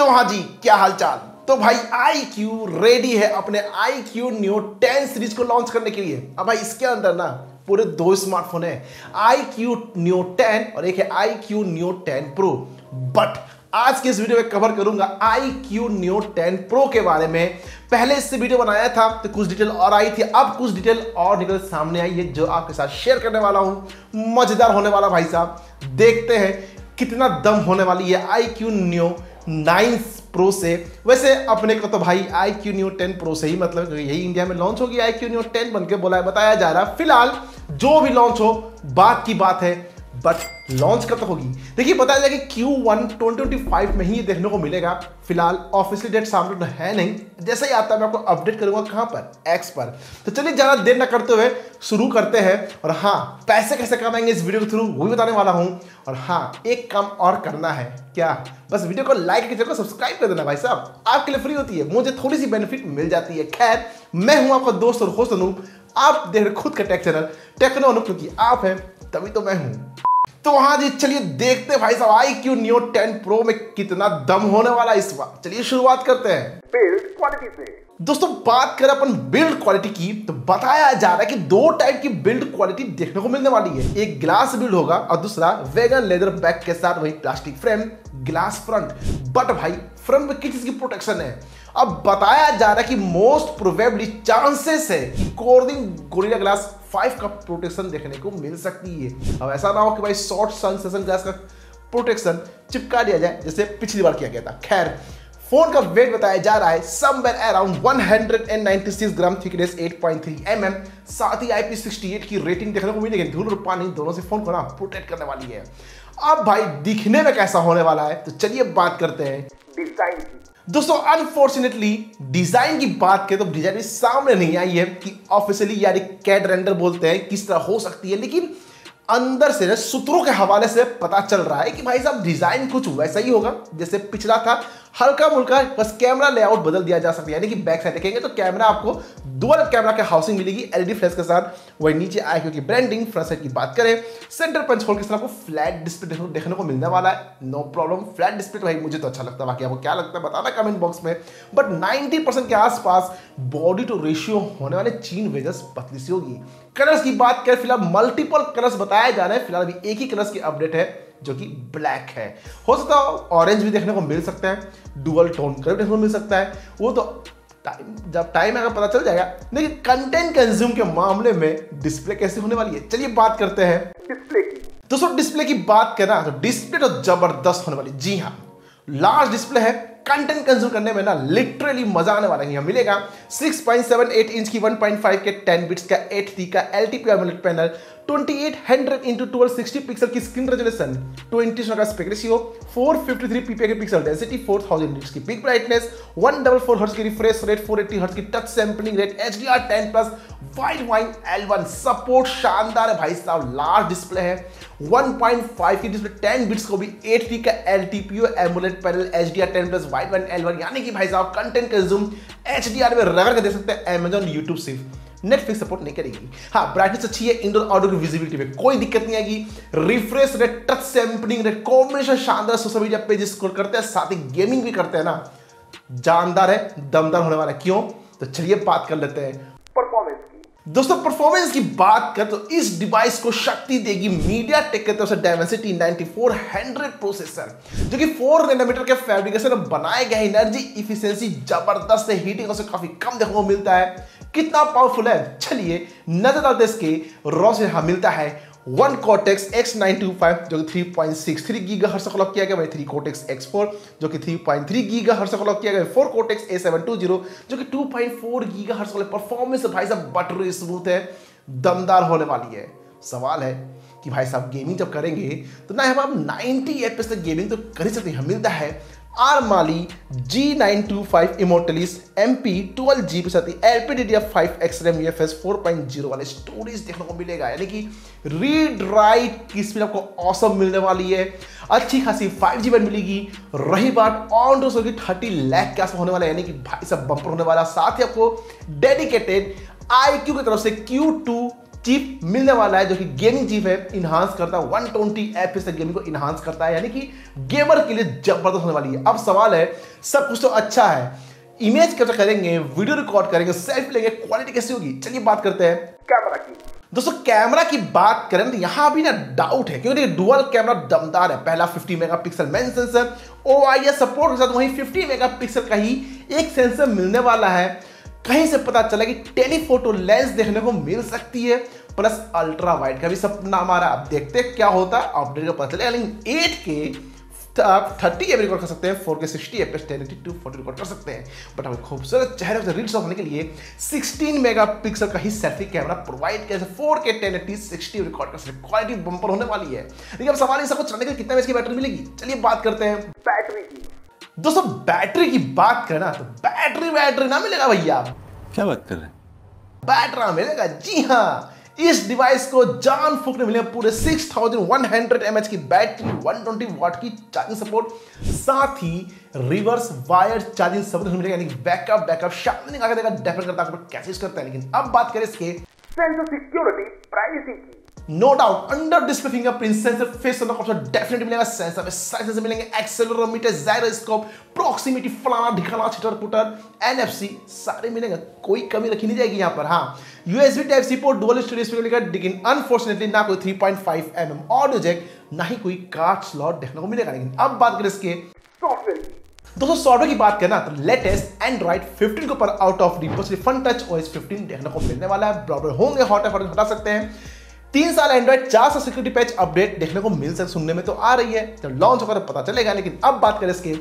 तो हाँ जी, क्या हालचाल? तो भाई आई क्यू रेडी है अपने I Q new ten series को लॉन्च करने के लिए। अब भाई, इसके अंदर ना पूरे दो स्मार्टफ़ोन है। आई क्यू न्यू टेन और एक है I Q new ten pro but आज के इस वीडियो में कवर करूँगा I Q new ten pro के बारे में। पहले इससे वीडियो बनाया था तो कुछ डिटेल और आई थी। अब कुछ डिटेल और निकल सामने आई है, जो आपके साथ शेयर करने वाला हूँ। मज़ेदार होने वाला भाई साहब। देखते हैं कितना दम होने वाली है I Q new nine pro से। वैसे अपने को तो भाई I Q new ten pro से ही मतलब यही इंडिया में लॉन्च होगी आई क्यू न्यू टेन बन के बोला बताया जा रहा है। फ़िलहाल जो भी लॉन्च हो, बात की बात है। बट लॉन्च कब तक होगी? देखिए बताया जाए कि Q1 2025 में ही ये देखने को मिलेगा। फ़िलहाल ऑफिशियल डेट सामने तो है नहीं। जैसे ही आता है, मैं आपको अपडेट करूँगा कहाँ पर? एक्स पर। तो चलिए, ज़्यादा देर ना करते हुए शुरू करते हैं। और हाँ पैसे कैसे कमाएँगे इस वीडियो के थ्रू वो भी बताने वाला हूँ। और हाँ एक काम और करना है। क्या? बस वीडियो को लाइक के चलो सब्सक्राइब कर देना भाई साहब। आपके लिए फ्री होती है। मुझे थोड़ी सी बेनिफिट मिल जाती है। खैर, मैं हूँ आपका दोस्त और होस्ट अनूप। आप देख रहे खुद का टेक चैनल टेक्नो अनूप, क्योंकि आप हैं, तभी तो मैं हूँ। तो हाँ जी चलिए देखते हैं भाई साहब I Q new ten pro में कितना दम होने वाला इस बार। चलिए शुरुआत करते हैं। बिल्ड क्वालिटी से। दोस्तों बात करें अपन बिल्ड क्वालिटी की तो बताया जा रहा है कि दो टाइप की बिल्ड क्वालिटी देखने को मिलने वाली है। एक ग्लास बिल्ड होगा और दूसरा वेगन लेदर बैक के साथ वही plastic frame glass front. But भाई फ्रंट में किस चीज़ की प्रोटेक्शन है? अब बताया जा रहा है कि मोस्ट प्रोबेबली चांसेस है कि कोर्डिंग गोरिल्ला ग्लास 5 का प्रोटेक्शन देखने को मिल सकती है। अब ऐसा ना हो कि भाई शॉर्ट सन सेशन ग्लास का प्रोटेक्शन चिपका दिया जाए, जैसे पिछली बार किया गया था। खैर फ़ोन का वेट बताया जा रहा है somewhere around 196 gram thickness 8.3 mm साथ ही IP68 की रेटिंग देखने को मिलेगी। धूल और पानी दोनों से फ़ोन को ना प्रोटेक्ट करने वाली है। अब भाई दिखने में कैसा होने वाला है? तो चलिए बात करते हैं। डिज़ाइन की। दोस्तों अनफॉर्चुनेटली डिज़ाइन की बात करें तो डिज़ाइन में सामने नहीं आई है कि ऑफिशियली यानी कैड रेंडर बोलते हैं, किस तरह हो सकती है, लेकिन अंदर से सूत्रों के हवाले से पता चल रहा है कि भाई साहब डिज़ाइन कुछ वैसा ही होगा, जैसे पिछला था हल्का मुल्का बस कैमरा लेआउट बदल दिया जा सकता है। यानी कि बैक साइड देखेंगे तो कैमरा आपको डुअल कैमरा के हाउसिंग मिलेगी एलईडी फ्लैश के साथ। वही नीचे आए क्योंकि ब्रांडिंग फ्रंट साइड की बात करें सेंटर पंच होल के साथ आपको फ्लैट डिस्प्ले देखने को मिलने वाला है। नो प्रॉब्लम फ्लैट डिस्प्ले भाई मुझे तो अच्छा लगता है। बाकी आपको क्या लगता है बताना कमेंट बॉक्स में। बट 90% के आसपास बॉडी टू रेशियो होने वाले चीन वेजस पतली सी होगी। कलर्स की बात करें, फ़िलहाल मल्टीपल कलर्स बताए जा रहे हैं। फ़िलहाल अभी एक ही कलर्स की अपडेट है। जो कि ब्लैक है। हो सकता है ऑरेंज भी देखने को मिल सकता है डुअल टोन कलर देखने को मिल सकता है। वो तो टाइम जब टाइम अगर पता चल जाएगा। लेकिन कंटेंट कंज्यूम के मामले में डिस्प्ले कैसे होने वाली है? चलिए बात करते हैं। डिस्प्ले की। दोस्तों डिस्प्ले की बात करें तो डिस्प्ले तो ज़बरदस्त होने वाली जी हाँ लार्ज डिस्प्ले है। कंटेंट कंज्यूम करने में ना लिटरली मज़ा आने वाला है। मिलेगा 6.78 इंच की 1.5 के 10 बिट्स का 8 का LTP AMOLED panel 2800 into 1260 pixel की स्क्रीन रेजोल्यूशन 20 का स्पेक रेशियो 453 ppi के पिक्सल डेंसिटी 4000 निट्स की पिक ब्राइटनेस 144 हर्ट्ज की रिफ्रेश रेट 480 हर्ट्ज की touch sampling rate HDR 10 plus Widevine L1 support शानदार है भाई साहब लार्ज डिस्प्ले है। 1.5 की डिस्प्ले 10 बिट्स को भी 8 का LTPO AMOLED panel HDR 10 plus Widevine L1 यानी कि भाई साहब कंटेंट कंज्यूम HDR में रगड़ के दे सकते हैं Amazon YouTube सिर्फ़। नेटफ्लिक्स सपोर्ट नहीं करेगी। हाँ ब्राइटनेस अच्छी है इंडोर आउटडोर की विजिबिलिटी में कोई दिक्कत नहीं आएगी। Refresh rate touch sampling rate combination शानदार सोशल मीडिया पेज स्कोर करते हैं साथ ही गेमिंग भी करते हैं ना। जानदार है दमदार होने वाला क्यों? तो चलिए बात कर लेते हैं। परफॉर्मेंस की। दोस्तों परफॉर्मेंस की बात कर तो इस डिवाइस को शक्ति देगी मीडिया टेक की तरफ़ से डायमेंसिटी 9400 प्रोसेसर जो कि 4 नैनोमीटर के फैब्रिकेशन में बनाए गए एनर्जी इफिशिएंसी ज़बरदस्त है हीटिंग से काफ़ी कम देखने को मिलता है। कितना पावरफुल है? चलिए नज़र डालते इसके रॉ से यहाँ मिलता है वन कोटेक्स X925 जो कि थ्री पॉइंट सिक्स 3.63 गीगाहर्ट्ज से क्लॉक किया गया वही थ्री कोटेक्स X4 जो कि थ्री पॉइंट 3.3 गीगाहर्ट्ज से क्लॉक किया गया फोर कोटेक्स A720 जो कि 2.4 गीगाहर्ट्ज वाले परफॉर्मेंस भाई साहब बटरी स्मूथ है, दमदार होने वाली है। सवाल है कि भाई साहब गेमिंग जब करेंगे तो ना हम आप 90 एफ़ तक गेमिंग तो कर ही सकते हैं। मिलता है ARM Mali G nine two five Immortalis M P twelve G B साथ L P D D F five X RAM F S four point zero वाले स्टोरेज देखने को मिलेगा। यानी कि रीड राइट की स्पीड आपको औसम मिलने वाली है। अच्छी खासी फाइव जी बैंड मिलेगी। रही बात ऑन डोज होगी थर्टी लैख के आसपास होने वाला है। यानी कि भाई सब बम्पर होने वाला। साथ ही आपको डेडिकेटेड आई क्यू की तरफ़ से क्यू टू चिप मिलने वाला है जो कि गेमिंग चीप है इनहांस करता है। 120 ट्वेंटी तक गेमिंग को इनहांस करता है यानी कि गेमर के लिए ज़बरदस्त होने वाली है। अब सवाल है सब कुछ तो अच्छा है। इमेज कैप्चर करेंगे? वीडियो रिकॉर्ड करेंगे सेल्फी लेंगे क्वालिटी कैसी होगी? चलिए बात करते हैं। कैमरा की। दोस्तों कैमरा की बात करें तो यहाँ भी ना डाउट है क्योंकि डुअल कैमरा दमदार है। पहला 50 megapixel main sensor O I support के साथ वहीं 50 मेगापिक्सल का ही एक सेंसर मिलने वाला है। कहीं से पता चला कि टेलीफोटो लेंस देखने को मिल सकती है, प्लस अल्ट्रा वाइड का भी सपना हमारा। अब देखते हैं क्या होता है। अपडेट का पता चलेगा लेकिन एट के आप थर्टी एम रिकॉर्ड कर सकते हैं four K sixty F S ten two forty record कर सकते हैं। बट हमें खूबसूरत चेहरे से रील्स होने के लिए 16 मेगापिक्सल का ही सेल्फी कैमरा प्रोवाइड किया four K ten eighty sixty record कर सकते क्वालिटी बम्पर होने वाली है। लेकिन अब सवाल इस कुछ चलने के कितना इसकी बैटरी मिलेगी? चलिए बात करते हैं। बैटरी की। दोस्तों बैटरी की बात करें ना तो बैटरी बैटरी ना मिलेगा भैया। क्या बात कर रहे हैं? बैटरा मिलेगा? जी हाँ इस डिवाइस को जान फूकने मिले पूरे 6100 mAh की बैटरी 120 वाट की चार्जिंग सपोर्ट साथ ही रिवर्स वायर चार्जिंग सपोर्ट मिलेगा यानी बैकअप बैकअप शामिल निकाल देगा डेफर करता है कैसे करता है लेकिन अब बात करें इसके सेंसर सिक्योरिटी प्राइवेसी की। No doubt under display fingerprint sensor face unlock option definitely मिलेगा सेंसर में सारे सेंसर मिलेंगे एक्सेलेरोमीटर जायरोस्कोप प्रॉक्सिमिटी फलाना ढिकाना छिटर पुटर एनएफसी सारे मिलेंगे। कोई कमी रखी नहीं जाएगी यहाँ पर हाँ। USB type C port dual storage speaker मिलेगा, लेकिन अनफॉर्चुनेटली ना कोई 3.5 एमएम ऑडियो जैक ना ही कोई कार्ड स्लॉट देखने को मिलेगा। लेकिन अब बात करें इसके सॉफ्टवेयर दोस्तों सॉफ्टवेयर की बात करना तो लेटेस्ट एंड्रॉइड 15 के ऊपर out of the Funtouch OS 15 देखने को मिलने वाला है। ब्राउज़र होंगे हॉट हटा सकते हैं। तीन साल एंड्रॉइड चार सौ सिक्योरिटी पैच अपडेट देखने को मिल सकते सुनने में तो आ रही है। जब लॉन्च होकर पता चलेगा, लेकिन अब बात करें इसके।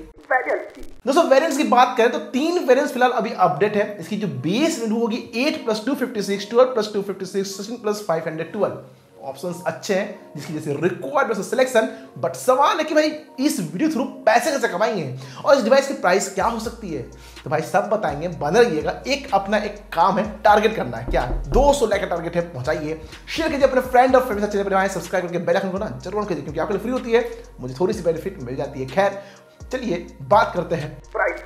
दोस्तों वेरिएंट्स की बात करें तो तीन वेरिएंट्स फ़िलहाल अभी अपडेट है। इसकी जो बेस वैल्यू होगी 8 plus two fifty six twelve plus two fifty six plus five hundred twelve options अच्छे हैं, जिसकी जैसे रिक्वायर्ड वर्सेस सिलेक्शन बट सवाल है कि भाई, इस वीडियो थ्रू पैसे कैसे कमाएँगे? और इस डिवाइस की प्राइस क्या हो सकती है? तो भाई, सब बताएँगे बने रहिएगा एक अपना एक काम है टारगेट करना है। क्या? 200 लाख का टारगेट है, पहुंचाइए। शेयर कीजिए अपने फ्रेंड और फ्रेंड चैनल पर सब्सक्राइब करके बेल आइकन को ना ज़रूर कीजिए, क्योंकि आपके लिए फ्री होती है। मुझे थोड़ी सी बेनिफिट मिल जाती है। खैर, चलिए, बात करते हैं प्राइस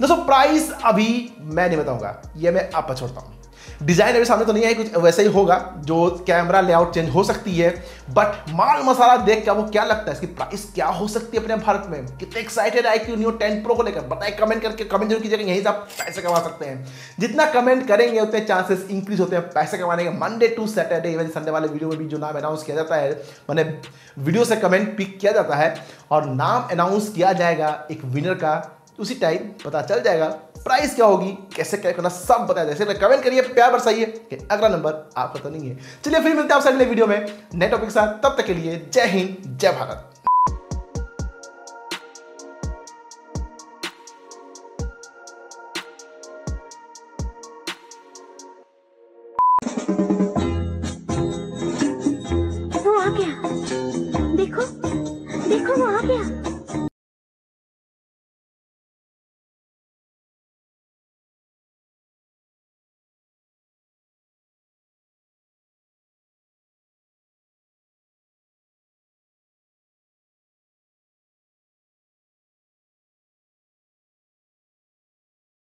दोस्तों प्राइस अभी मैं नहीं बताऊँगा, ये मैं आप पर छोड़ता हूँ। डिज़ाइन अभी सामने तो नहीं है, कुछ वैसे ही होगा, जो कैमरा लेआउट चेंज हो सकती है बट माल मसाला देख के आपको क्या लगता है? इसकी प्राइस क्या हो सकती है अपने भारत में? कितने एक्साइटेड है क्यू न्यू टेन प्रो को लेकर? बताए कमेंट करके कमेंट ज़रूर कीजिएगा, यहीं से आप पैसे कमा सकते हैं। जितना कमेंट करेंगे, उतने चांसेस इंक्रीज होते हैं पैसे कमाने के। Monday to Saturday even Sunday वाले वीडियो में भी जो नाम अनाउंस किया जाता है, मैंने वीडियो से कमेंट पिक किया जाता है, और नाम अनाउंस किया जाएगा एक विनर का, उसी टाइम पता चल जाएगा प्राइस क्या होगी? कैसे क्या करना? सब बताया जैसे कमेंट करिए, प्यार बरसाइए, कि अगला नंबर आपका तो नहीं है। चलिए फिर मिलते हैं आपसे अगले वीडियो में नए टॉपिक के साथ। तब तक के लिए जय हिंद, जय भारत।